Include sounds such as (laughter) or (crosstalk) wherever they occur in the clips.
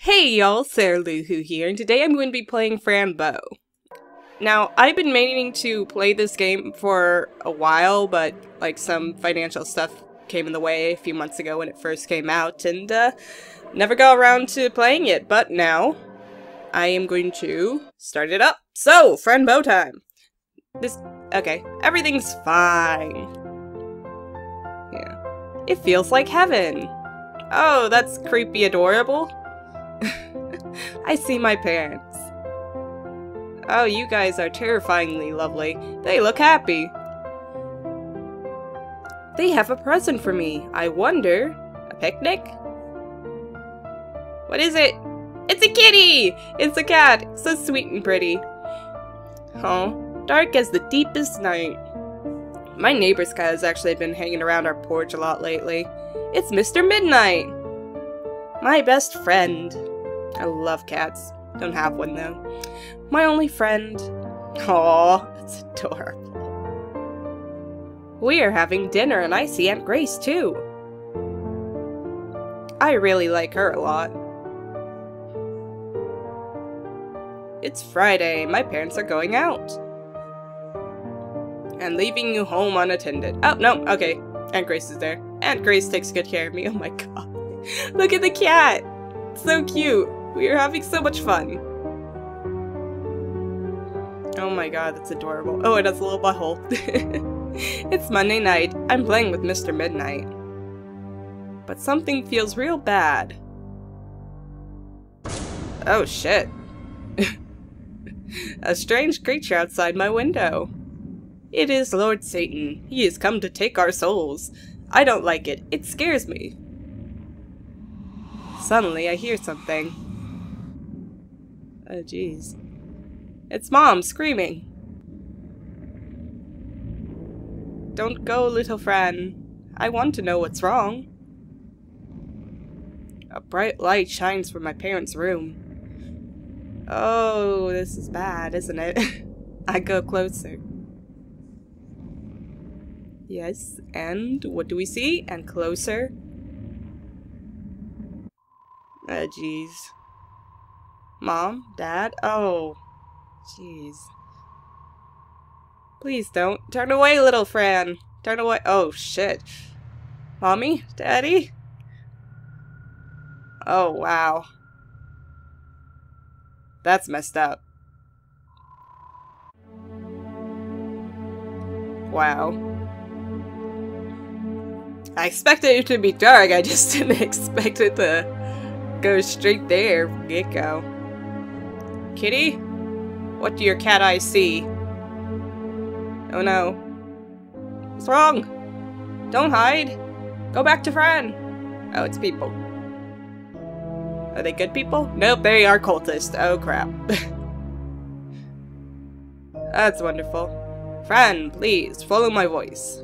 Hey y'all, Sarah Lou Who here, and today I'm going to be playing Fran Bow. Now, I've been meaning to play this game for a while, but like some financial stuff came in the way a few months ago when it first came out, and uh, never got around to playing it, but now I am going to start it up. So, Fran Bow time! This, okay, everything's fine. Yeah. It feels like heaven. Oh, that's creepy adorable. (laughs) I see my parents. Oh, you guys are terrifyingly lovely. They look happy. They have a present for me. I wonder... A picnic? What is it? It's a kitty! It's a cat! So sweet and pretty. Oh, dark as the deepest night. My neighbor's cat has actually been hanging around our porch a lot lately. It's Mr. Midnight! My best friend. I love cats. Don't have one though. My only friend. Aw, that's adorable. We are having dinner and I see Aunt Grace too. I really like her a lot. It's Friday. My parents are going out. And leaving you home unattended. Oh, no, okay. Aunt Grace is there. Aunt Grace takes good care of me. Oh my god. Look at the cat! So cute! We are having so much fun. Oh my god, that's adorable. Oh, it has a little butthole. (laughs) it's Monday night. I'm playing with Mr. Midnight. But something feels real bad. Oh shit. (laughs) A strange creature outside my window. It is Lord Satan. He has come to take our souls. I don't like it. It scares me. Suddenly, I hear something. Oh, jeez. It's Mom screaming. Don't go, little Fran. I want to know what's wrong. A bright light shines from my parents' room. Oh, this is bad, isn't it? (laughs) I go closer. Yes, and what do we see? And closer. Uh, oh, jeez. Mom? Dad? Oh. Jeez. Please don't. Turn away, little Fran. Turn away. Oh, shit. Mommy? Daddy? Oh, wow. That's messed up. Wow. I expected it to be dark, I just (laughs) didn't expect it to go straight there get-go. Kitty? What do your cat eyes see? Oh no. What's wrong? Don't hide. Go back to Fran. Oh, it's people. Are they good people? Nope, they are cultists. Oh crap. (laughs) That's wonderful. Fran, please, follow my voice.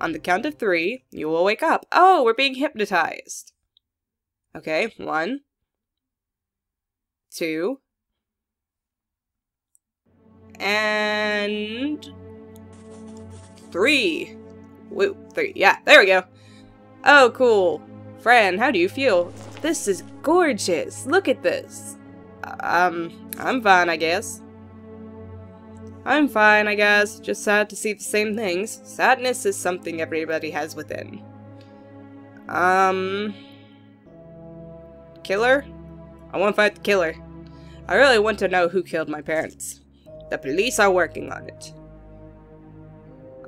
On the count of three, you will wake up. Oh, we're being hypnotized. Okay, one, two, and three. Woo, three. Yeah, there we go. Oh, cool. Fran, how do you feel? This is gorgeous. Look at this. Um, I'm fine, I guess. I'm fine, I guess. Just sad to see the same things. Sadness is something everybody has within. Um, Killer? I want to fight the killer. I really want to know who killed my parents. The police are working on it.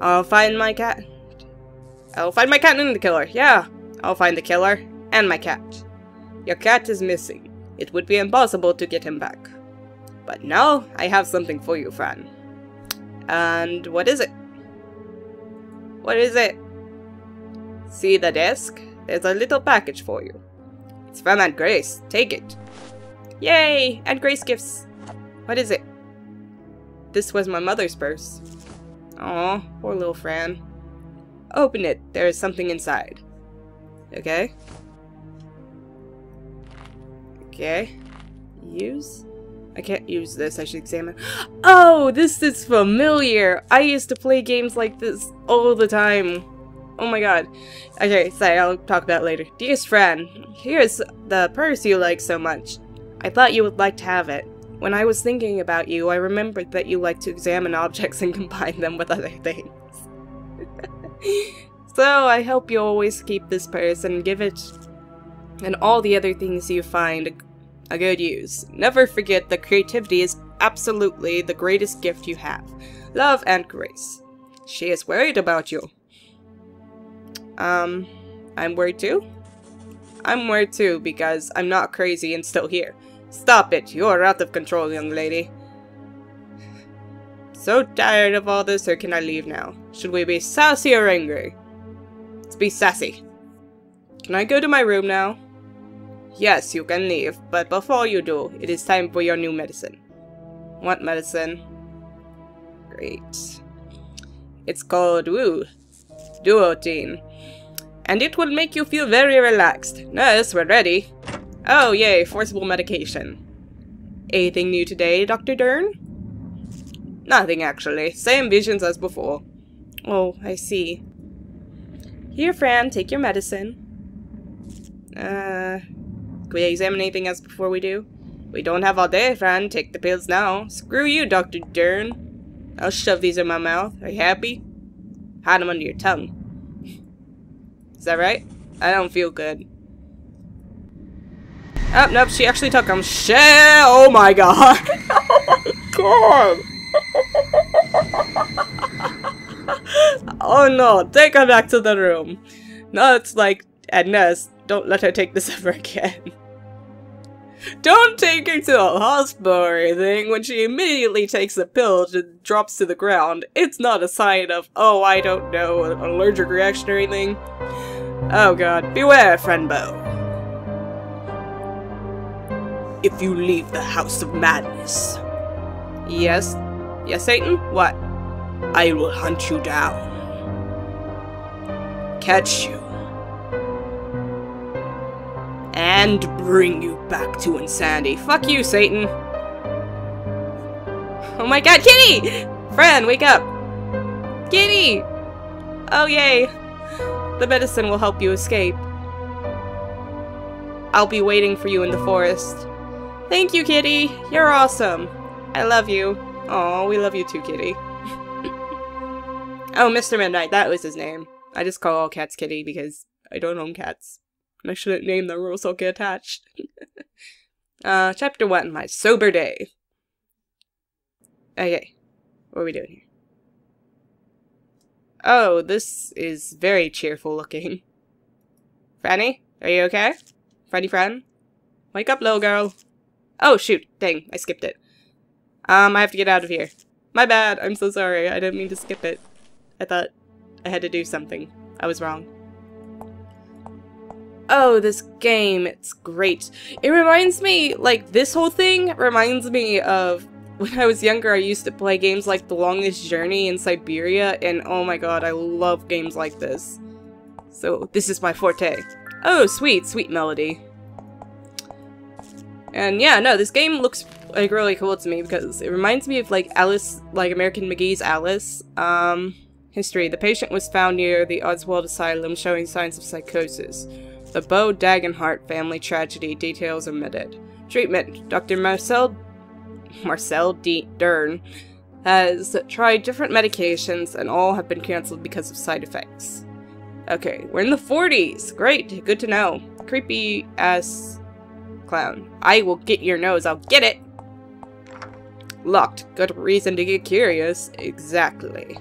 I'll find my cat. I'll find my cat and the killer. Yeah, I'll find the killer and my cat. Your cat is missing. It would be impossible to get him back. But now, I have something for you, Fran. And what is it? What is it? See the desk? There's a little package for you. It's from Aunt Grace. Take it. Yay! Aunt Grace gifts. What is it? This was my mother's purse. Aw, poor little Fran. Open it. There is something inside. Okay. Okay. Use? I can't use this. I should examine. Oh, this is familiar. I used to play games like this all the time. Oh my god. Okay, sorry, I'll talk about later. Dearest friend, here's the purse you like so much. I thought you would like to have it. When I was thinking about you, I remembered that you like to examine objects (laughs) and combine them with other things. (laughs) so I hope you always keep this purse and give it and all the other things you find a, a good use. Never forget that creativity is absolutely the greatest gift you have. Love and grace. She is worried about you. Um, I'm worried too? I'm worried too because I'm not crazy and still here. Stop it, you are out of control, young lady. So tired of all this, or can I leave now? Should we be sassy or angry? Let's be sassy. Can I go to my room now? Yes, you can leave, but before you do, it is time for your new medicine. What medicine? Great. It's called Woo, Duotine. And it will make you feel very relaxed. Nurse, we're ready. Oh, yay, forcible medication. Anything new today, Dr. Deern? Nothing, actually. Same visions as before. Oh, I see. Here, Fran, take your medicine. Uh, can we examine anything else before we do? We don't have all day, Fran. Take the pills now. Screw you, Dr. Deern. I'll shove these in my mouth. Are you happy? Hide them under your tongue. Is that right? I don't feel good. Oh, nope, she actually took them. Shit! Oh my (laughs) god! oh my god! oh no, take her back to the room. No, it's like, Agnes, don't let her take this (laughs) ever again. Don't take her to a hospital or anything. When she immediately takes the pill and drops to the ground, it's not a sign of, oh, I don't know, an allergic reaction or anything. Oh god, beware, Fran Bow. If you leave the House of Madness. Yes? Yes, Satan? What? I will hunt you down. Catch you and bring you back to insanity. Fuck you, Satan. Oh my god, Kitty! Fran, wake up! Kitty! Oh yay. The medicine will help you escape. I'll be waiting for you in the forest. Thank you, Kitty. You're awesome. I love you. Oh, we love you too, Kitty. (laughs) oh, Mr. Midnight, that was his name. I just call all cats Kitty because I don't own cats. And I shouldn't name them will get attached. (laughs) uh, chapter 1, My Sober Day. Okay, what are we doing here? Oh, this is very cheerful looking. Franny, are you okay? Freddy friend? Wake up, little girl. Oh, shoot. Dang, I skipped it. Um, I have to get out of here. My bad. I'm so sorry. I didn't mean to skip it. I thought I had to do something. I was wrong. Oh, this game, it's great. It reminds me, like, this whole thing reminds me of when I was younger, I used to play games like The Longest Journey in Syberia, and oh my god, I love games like this. So, this is my forte. Oh, sweet, sweet melody. And yeah, no, this game looks like really cool to me because it reminds me of like Alice, like American McGee's Alice. Um, history. The patient was found near the Oswald Asylum showing signs of psychosis. The Bow Dagenhart family tragedy details omitted. Treatment. Dr. Marcel Marcel D. Deern has tried different medications and all have been cancelled because of side effects. Okay, we're in the 40s. Great, good to know. Creepy ass clown. I will get your nose, I'll get it! Locked. Good reason to get curious. Exactly.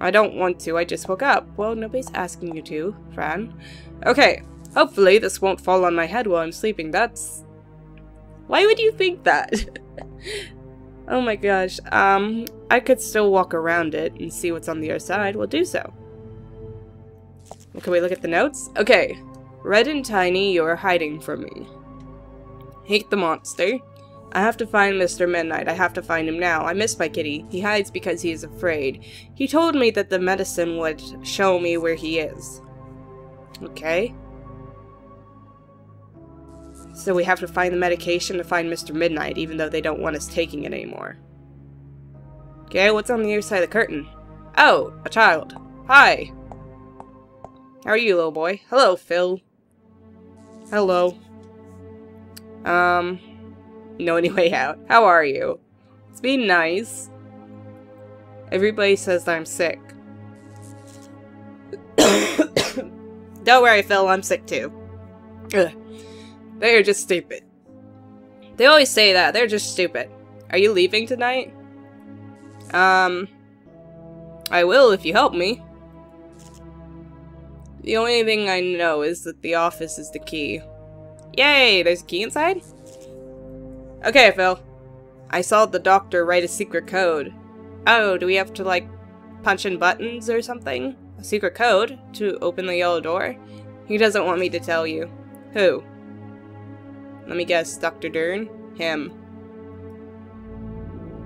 I don't want to, I just woke up. Well, nobody's asking you to, Fran. Okay, hopefully this won't fall on my head while I'm sleeping. That's... Why would you think that? (laughs) oh my gosh. Um, I could still walk around it and see what's on the other side. We'll do so. Can we look at the notes? Okay. Red and Tiny, you're hiding from me. Hate the monster. I have to find Mr. Midnight. I have to find him now. I miss my kitty. He hides because he is afraid. He told me that the medicine would show me where he is. Okay. So we have to find the medication to find Mr. Midnight, even though they don't want us taking it anymore. Okay, what's on the other side of the curtain? Oh, a child. Hi. How are you, little boy? Hello, Phil. Hello. Um, no (laughs) any way out. How are you? It's been nice. Everybody says that I'm sick. (coughs) Don't worry, Phil, I'm sick too. Ugh. They're just stupid. They always say that. They're just stupid. Are you leaving tonight? Um, I will if you help me. The only thing I know is that the office is the key. Yay, there's a key inside? Okay, Phil. I saw the doctor write a secret code. Oh, do we have to, like, punch in buttons or something? A secret code to open the yellow door? He doesn't want me to tell you. Who? Let me guess, Dr. Deern? Him.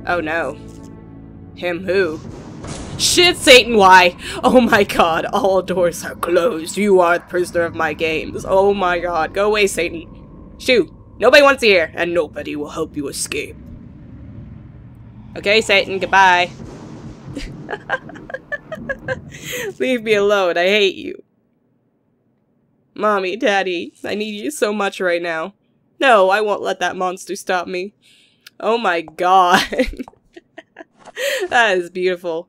Oh no. Him who? Shit, Satan, why? Oh my god, all doors are closed. You are the prisoner of my games. Oh my god, go away, Satan. Shoo, nobody wants you here, and nobody will help you escape. Okay, Satan, goodbye. (laughs) Leave me alone, I hate you. Mommy, Daddy, I need you so much right now. No, I won't let that monster stop me. Oh my god. (laughs) that is beautiful.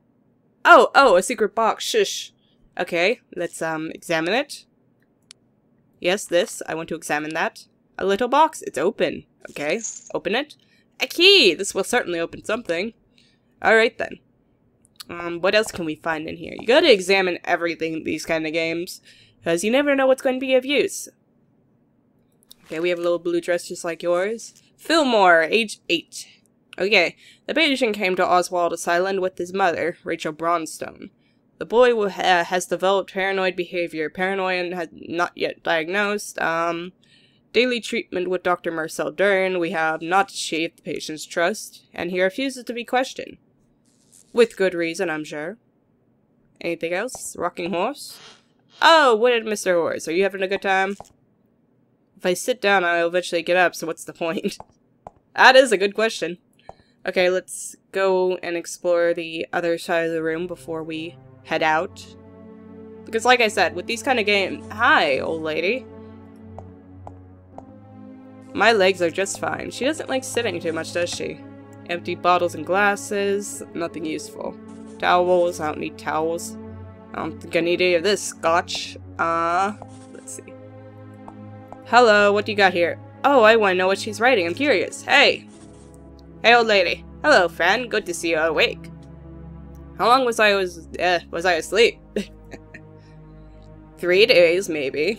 Oh, oh, a secret box. Shush. Okay, let's um examine it. Yes, this. I want to examine that. A little box. It's open. Okay, open it. A key! This will certainly open something. Alright then. Um, what else can we find in here? You gotta examine everything in these kind of games. Because you never know what's going to be of use. Okay, we have a little blue dress just like yours. Fillmore, age 8. Okay, the patient came to Oswald Island with his mother, Rachel Bronstone. The boy ha has developed paranoid behavior. Paranoid has not yet diagnosed. Um, daily treatment with Dr. Marcel Deern. We have not achieved the patient's trust, and he refuses to be questioned. With good reason, I'm sure. Anything else? Rocking horse? Oh, what did Mr. Horse? Are you having a good time? If I sit down, I'll eventually get up, so what's the point? (laughs) that is a good question. Okay, let's go and explore the other side of the room before we head out. Because like I said, with these kind of games... Hi, old lady. My legs are just fine. She doesn't like sitting too much, does she? Empty bottles and glasses. Nothing useful. Towels. I don't need towels. I don't think I need any of this scotch. Uh. Hello, what do you got here? Oh, I want to know what she's writing. I'm curious. Hey! Hey, old lady. Hello, friend. Good to see you awake. How long was I was uh, was I asleep? (laughs) Three days, maybe.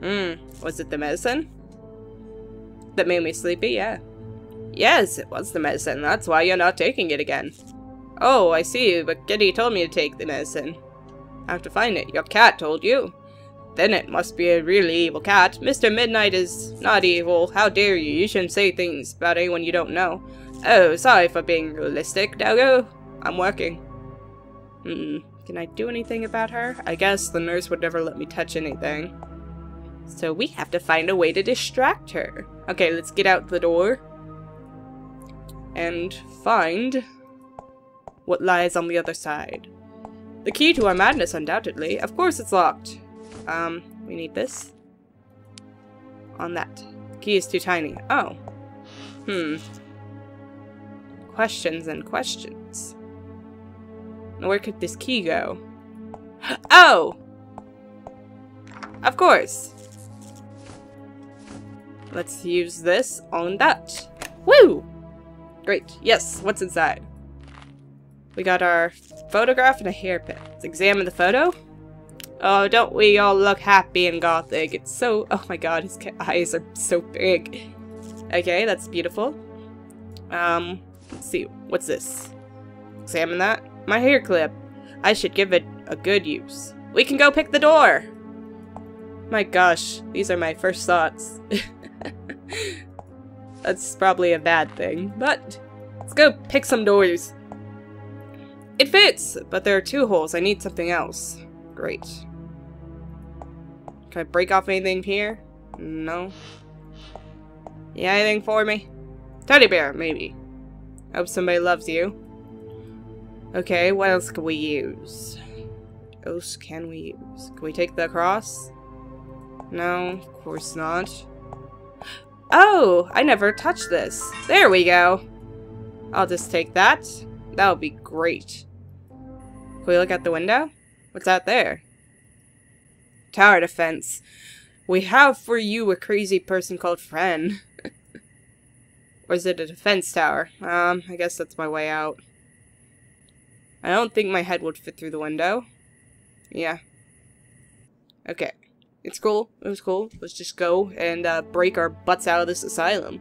Hmm. Was it the medicine? That made me sleepy? Yeah. Yes, it was the medicine. That's why you're not taking it again. Oh, I see, but Kitty told me to take the medicine. I have to find it. Your cat told you. Then it must be a really evil cat. Mr. Midnight is not evil. How dare you? You shouldn't say things about anyone you don't know. Oh, sorry for being realistic. Now go. I'm working. Hmm. Can I do anything about her? I guess the nurse would never let me touch anything. So we have to find a way to distract her. Okay, let's get out the door. And find what lies on the other side. The key to our madness, undoubtedly. Of course it's locked. Um, we need this. On that. Key is too tiny. Oh. Hmm. Questions and questions. Where could this key go? (gasps) Oh! Of course. Let's use this on that. Woo! Great. Yes, what's inside? We got our photograph and a hairpin. Let's examine the photo. Oh, don't we all look happy and gothic? It's so- oh my god, his eyes are so big. Okay, that's beautiful. Um, let's see, what's this? Examine that. My hair clip. I should give it a good use. We can go pick the door! My gosh, these are my first thoughts. (laughs) That's probably a bad thing, but let's go pick some doors. It fits, but there are two holes. I need something else. Great. Can I break off anything here? No. Yeah, anything for me? Teddy bear, maybe. Hope somebody loves you. Okay, what else can we use? What else can we use? Can we take the cross? No, of course not. Oh, I never touched this. There we go. I'll just take that. That'll be great. Can we look out the window? What's out there? Tower defense. We have for you a crazy person called Fren. (laughs) or is it a defense tower? Um, I guess that's my way out. I don't think my head would fit through the window. Yeah. Okay. It's cool. It was cool. Let's just go and uh, break our butts out of this asylum.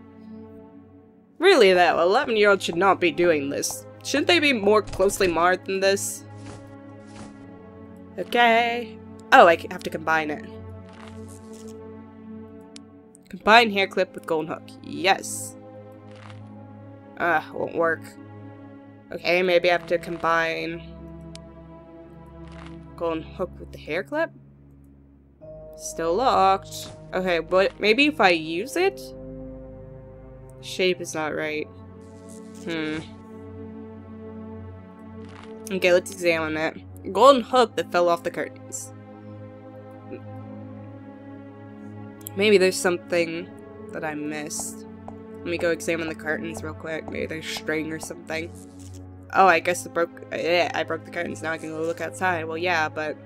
Really though, 11-year-olds should not be doing this. Shouldn't they be more closely marred than this? Okay. Oh, I have to combine it. Combine hair clip with golden hook. Yes. Ah, uh, won't work. Okay, maybe I have to combine golden hook with the hair clip? Still locked. Okay, but maybe if I use it? Shape is not right. Hmm. Okay, let's examine it. Golden hook that fell off the curtains. Maybe there's something that I missed. Let me go examine the curtains real quick. Maybe there's string or something. Oh, I guess I broke- yeah, I broke the curtains. Now I can go look outside. Well, yeah, but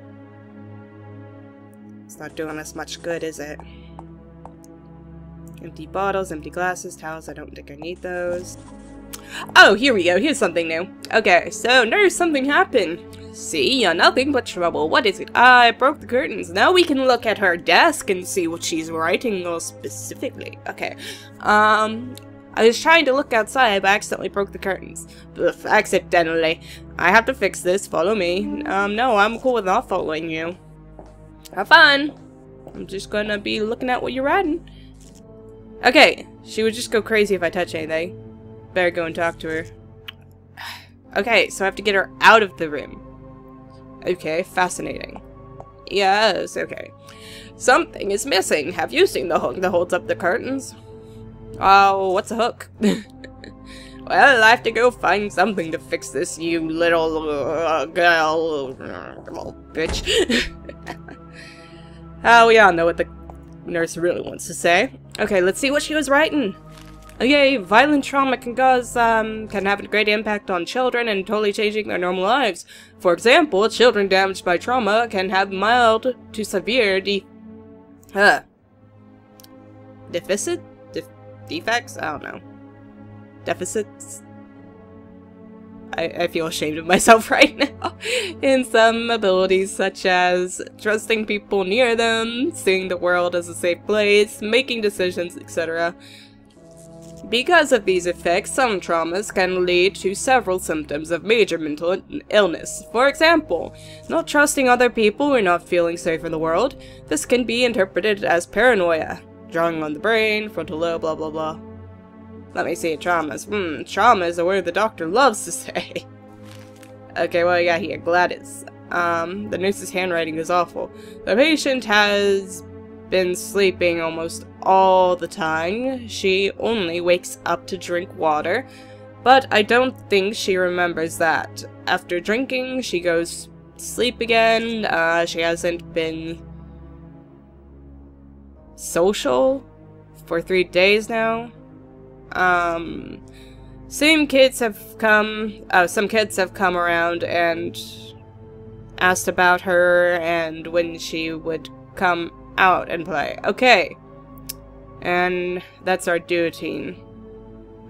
it's not doing us much good, is it? Empty bottles, empty glasses, towels, I don't think I need those. Oh, here we go, here's something new. Okay, so there's something happened. See, you're nothing but trouble. What is it? I broke the curtains. Now we can look at her desk and see what she's writing more specifically. Okay, um, I was trying to look outside, but I accidentally broke the curtains. Ugh, accidentally. I have to fix this. Follow me. Um, no, I'm cool with not following you. Have fun. I'm just gonna be looking at what you're writing. Okay, she would just go crazy if I touch anything. Better go and talk to her. Okay, so I have to get her out of the room. Okay, fascinating. Yes, okay. Something is missing. Have you seen the hook that holds up the curtains? Oh, what's a hook? (laughs) well, I have to go find something to fix this, you little uh, girl. Little bitch. Oh, (laughs) we all know what the nurse really wants to say. Okay, let's see what she was writing. Okay, violent trauma can cause, um, can have a great impact on children and totally changing their normal lives. For example, children damaged by trauma can have mild to severe de- uh, deficit? De defects? I don't know. Deficits? I, I feel ashamed of myself (laughs) right now. in some abilities such as trusting people near them, seeing the world as a safe place, making decisions, etc. Because of these effects, some traumas can lead to several symptoms of major mental illness. For example, not trusting other people or not feeling safe in the world. This can be interpreted as paranoia, drawing on the brain, frontal lobe, blah blah blah. Let me see, traumas. Hmm, trauma is a word the doctor loves to (laughs) say. okay, what do we got here? Gladys. Um, the nurse's handwriting is awful. The patient has been sleeping almost all the time. She only wakes up to drink water. But I don't think she remembers that. After drinking, she goes sleep again. Uh, she hasn't been social for three days now. Um, some kids have come, uh, some kids have come around and asked about her and when she would come out and play. Okay. And that's our duotine.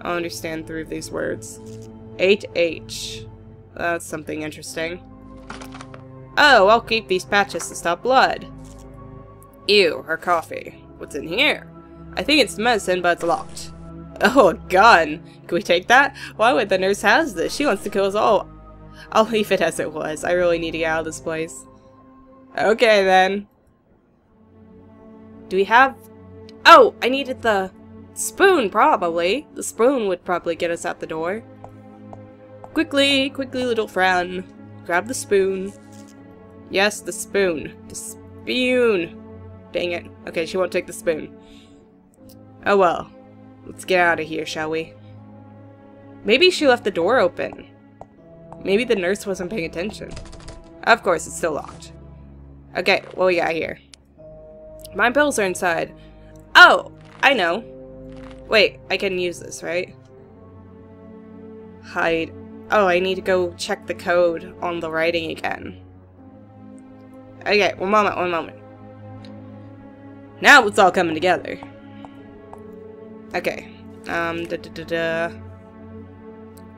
I'll understand three of these words. 8H. That's something interesting. Oh, I'll keep these patches to stop blood. Ew, her coffee. What's in here? I think it's medicine, but it's locked. Oh, a gun. Can we take that? Why would the nurse has this? She wants to kill us all. I'll leave it as it was. I really need to get out of this place. Okay, then. Do we have... Oh, I needed the spoon, probably. The spoon would probably get us out the door. Quickly, quickly, little friend. Grab the spoon. Yes, the spoon. The spoon. Dang it. Okay, she won't take the spoon. Oh well. Let's get out of here, shall we? Maybe she left the door open. Maybe the nurse wasn't paying attention. Of course, it's still locked. Okay, what we got here? My bills are inside. Oh, I know. Wait, I can use this, right? Hide. Oh, I need to go check the code on the writing again. Okay, one moment, one moment. Now it's all coming together. Okay. Um, da da da da.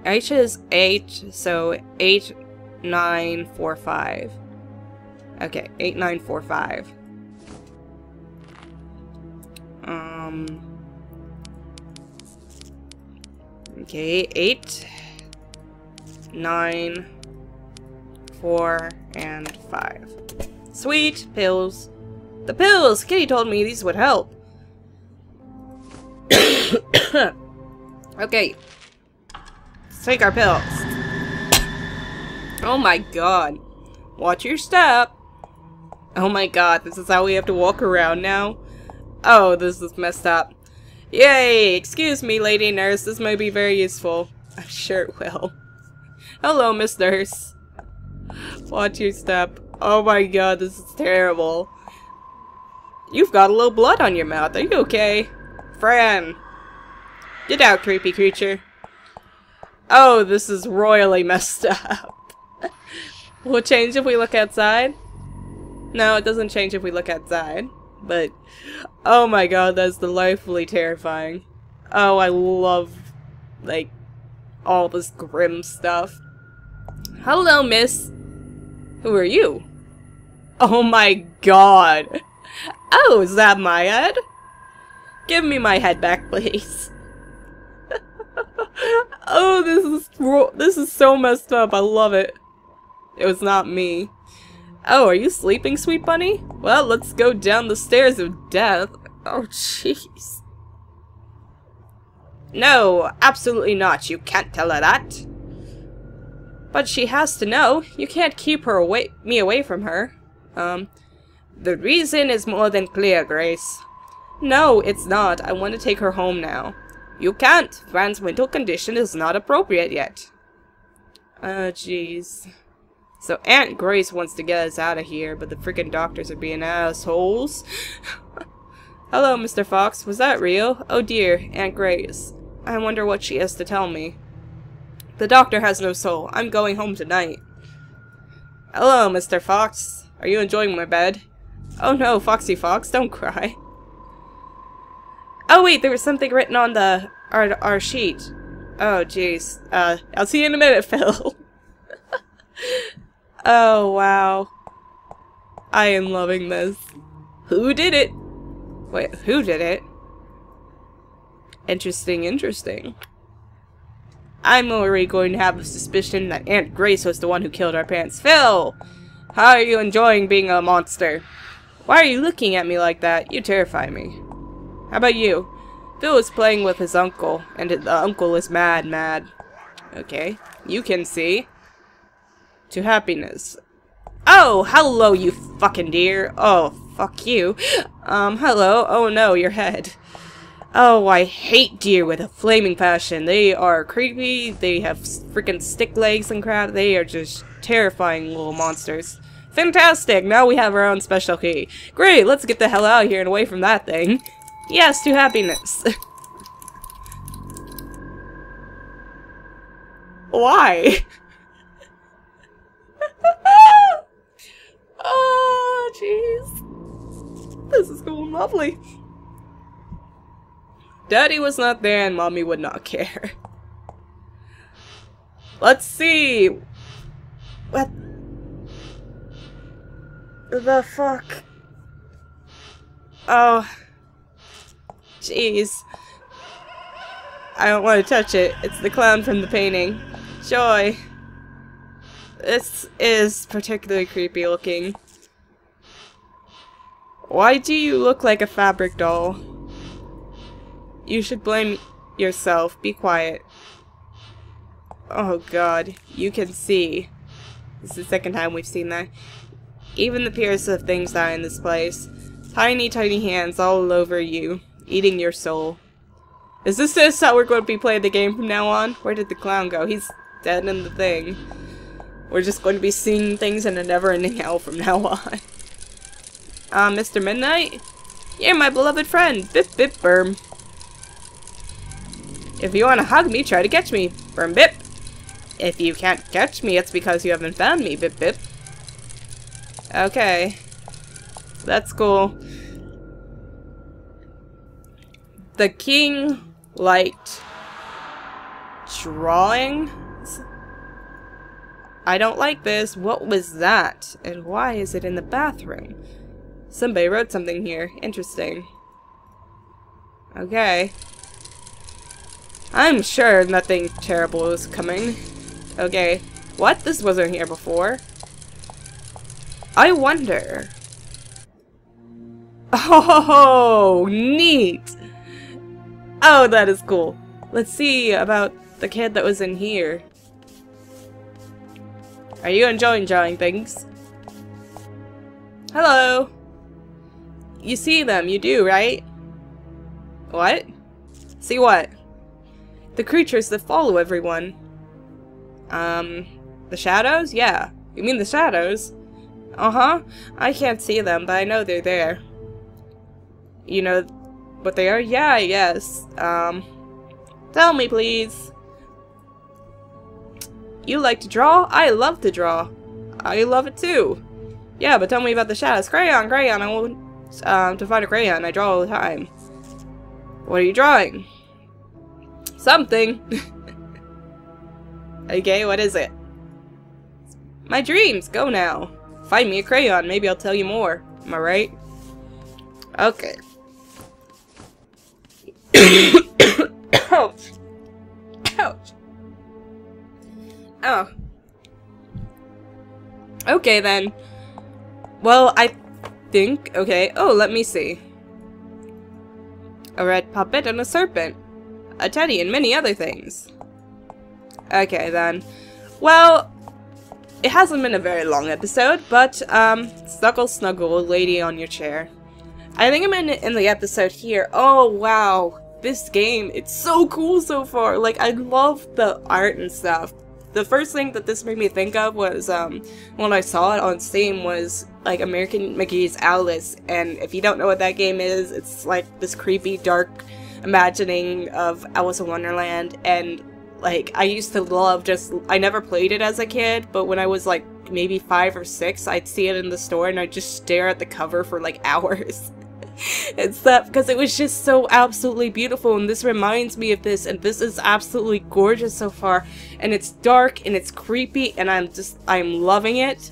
H is 8, so 8945. Okay, 8945. Um. Okay, eight, nine, four, and 5. Sweet! Pills. The pills! Kitty told me these would help. (coughs) okay. Let's take our pills. Oh my god. Watch your step. Oh my god, this is how we have to walk around now? Oh, this is messed up. Yay! Excuse me, lady nurse, this may be very useful. (laughs) I'm sure it will. Hello, Miss Nurse. Watch your step. Oh my god, this is terrible. You've got a little blood on your mouth. Are you okay? Fran! Get out, creepy creature. Oh, this is royally (laughs) messed up. Will it change if we look outside? No, it doesn't change if we look outside. But, oh my god, that's delightfully terrifying. Oh, I love, like, all this grim stuff. Hello, miss. Who are you? Oh my god. Oh, is that my head? Give me my head back, (laughs) please. oh, this is this is so messed up. I love it. It was not me. Oh, are you sleeping, sweet bunny? Well, let's go down the stairs of death. Oh, jeez. No, absolutely not. You can't tell her that. But she has to know. You can't keep her away me away from her. Um, the reason is more than clear, Grace. No, it's not. I want to take her home now. You can't. Fran's mental condition is not appropriate yet. Oh, jeez. So Aunt Grace wants to get us out of here, but the freaking doctors are being assholes. (laughs) Hello, Mr. Fox. Was that real? Oh dear, Aunt Grace. I wonder what she has to tell me. The doctor has no soul. I'm going home tonight. Hello, Mr. Fox. Are you enjoying my bed? Oh no, Foxy Fox, don't cry. Oh wait, there was something written on the our our sheet. Oh jeez. Uh, I'll see you in a minute, (laughs) Phil. Oh wow. I am loving this. Who did it? Wait, who did it? Interesting, interesting. I'm already going to have a suspicion that Aunt Grace was the one who killed our parents. Phil! How are you enjoying being a monster? Why are you looking at me like that? You terrify me. How about you? Phil is playing with his uncle, and the uncle is mad mad. Okay, you can see. To happiness. Oh, hello, you fucking deer. Oh, fuck you. Um, hello. Oh no, your head. Oh, I hate deer with a flaming passion. They are creepy, they have freaking stick legs and crap. They are just terrifying little monsters. Fantastic! Now we have our own special key. Great, let's get the hell out of here and away from that thing. Yes, to happiness. (laughs) Why? oh, jeez. This is going lovely. Daddy was not there and mommy would not care. Let's see. What the fuck? Oh. Jeez. I don't want to touch it. It's the clown from the painting. Joy. This is particularly creepy looking. Why do you look like a fabric doll? You should blame yourself. Be quiet. Oh god. You can see. This is the second time we've seen that. Even the purest of things die in this place. Tiny, tiny hands all over you, eating your soul. Is this this how we're going to be playing the game from now on? Where did the clown go? He's dead in the thing. We're just going to be seeing things in a never-ending hell from now (laughs) on. Uh, Mr. Midnight? You're my beloved friend. Bip bip berm. If you want to hug me, try to catch me. Berm bip. If you can't catch me, it's because you haven't found me. Bip bip. Okay. That's cool. The king liked drawing. I don't like this. What was that? And why is it in the bathroom? Somebody wrote something here. Interesting. Okay. I'm sure nothing terrible is coming. Okay. What? This wasn't here before. I wonder. (laughs) Oh, neat! Oh, that is cool. Let's see about the kid that was in here. Are you enjoying drawing things? Hello! You see them, you do, right? What? See what? The creatures that follow everyone. Um, the shadows? Yeah. You mean the shadows? Uh-huh. I can't see them, but I know they're there. You know what they are? Yeah, yes. Um, tell me, please. You like to draw? I love to draw. I love it too. Yeah, but tell me about the shadows. Crayon, crayon. I want um, to find a crayon. I draw all the time. What are you drawing? Something. (laughs) okay, what is it? My dreams. Go now. Find me a crayon. Maybe I'll tell you more. Am I right? Okay. (coughs) Ouch. Ouch. Oh. Okay then. Well, I think, okay. Oh, let me see. A red puppet and a serpent. A teddy and many other things. Okay then. Well, it hasn't been a very long episode, but, um, snuggle snuggle, lady on your chair. I think I'm in, in the episode here. Oh, wow. This game, it's so cool so far. Like, I love the art and stuff the first thing that this made me think of was um, when I saw it on Steam was like American McGee's Alice, and if you don't know what that game is, it's like this creepy, dark imagining of Alice in Wonderland, and like I used to love just I never played it as a kid, but when I was maybe five or six, I'd see it in the store and I'd just stare at the cover for like (laughs) hours. and stuff because it was just so absolutely beautiful. And this reminds me of this and this is absolutely gorgeous so far. And it's dark and it's creepy and I'm just I'm loving it.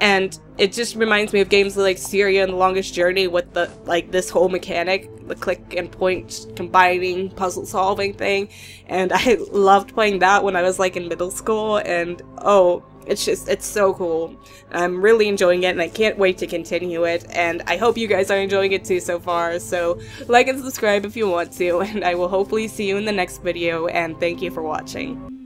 And it just reminds me of games like Syberia and the Longest Journey with the like this whole mechanic the click and point combining puzzle solving thing. And (laughs) I loved playing that when I was like in middle school and oh it's just, it's so cool. I'm really enjoying it and I can't wait to continue it and I hope you guys are enjoying it too so far. So like and subscribe if you want to (laughs) and I will hopefully see you in the next video and thank you for watching.